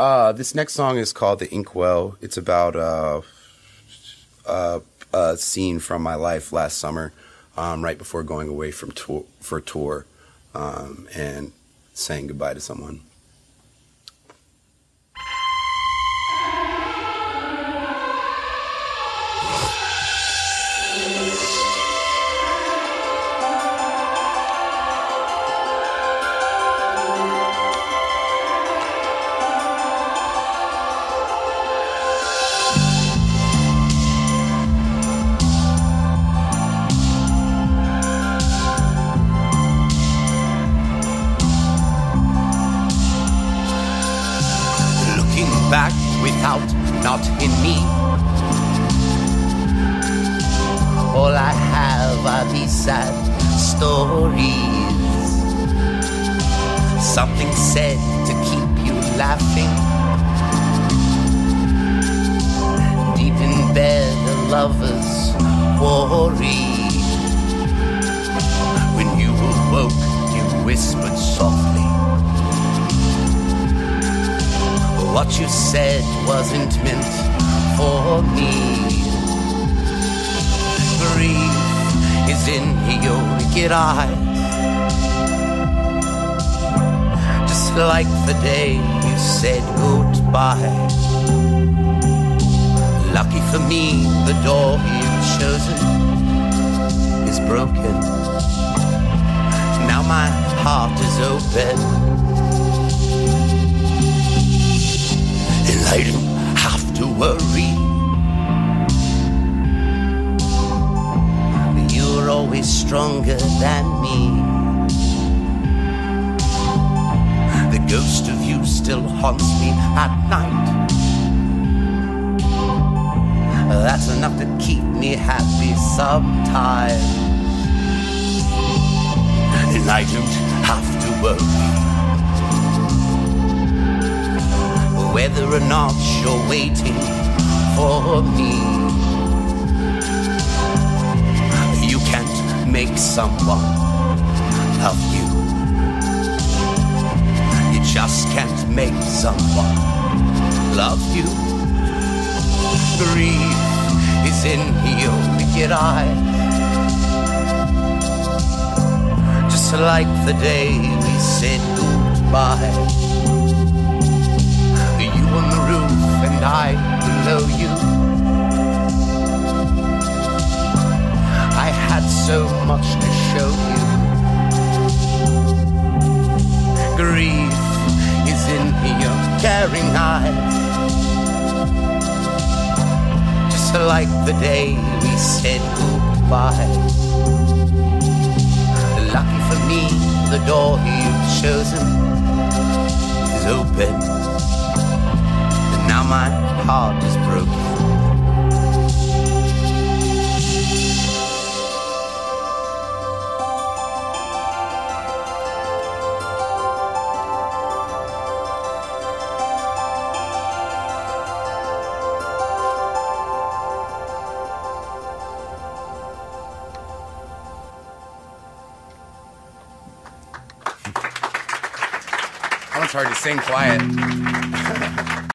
Uh, this next song is called "The Ink Well." It's about uh, uh, a scene from my life last summer, um, right before going away from tour for tour, um, and saying goodbye to someone. Back without not in me. All I have are these sad stories. Something said to keep you laughing. Deep in bed, the lovers worry. When you awoke, you whispered softly. What you said wasn't meant for me. Grief is in your wicked eyes. Just like the day you said goodbye. Lucky for me, the door you've chosen is broken. Now my heart is open. I don't have to worry. You're always stronger than me. The ghost of you still haunts me at night. That's enough to keep me happy sometimes. And I don't have to worry. Whether or not you're waiting for me. You can't make someone love you. You just can't make someone love you. Grief is in your wicked eyes. Just like the day we said goodbye much to show you. Grief is in your caring eyes. Just like the day we said goodbye. Lucky for me, the door you've chosen is open And now my heart is broken. One's hard to sing quiet.